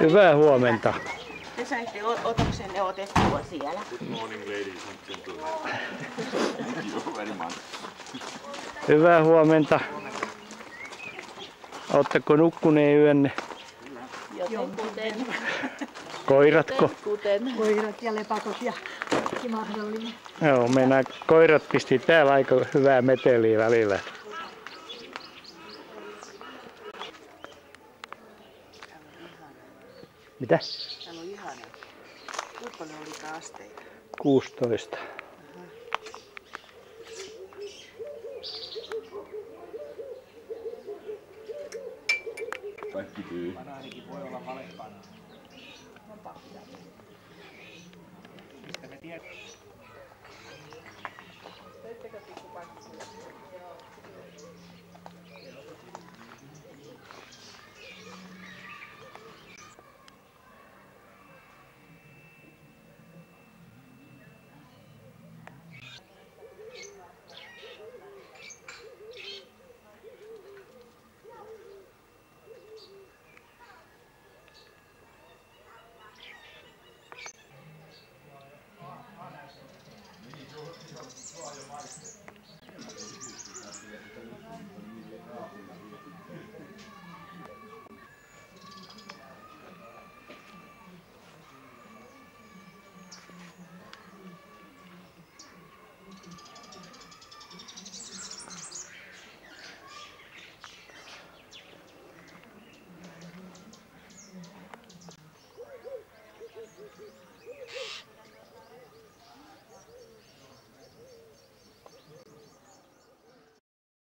Hyvää huomenta. Te saitte otoksenne otettua siellä. Morning ladies and gentlemen. Thank you very much. Hyvää huomenta. Oletteko nukkuneet yönne? Jotenkuten. Koiratko? Kuten. koirat ja lepakot ja kaikki mahdollinen. Joo, meidän koirat pisti täällä aika hyvää meteliä välillä. Mitä? Täällä on ihana. Kuinka paljon oli asteita? 16. Kaikki tyy. Mistä Thank.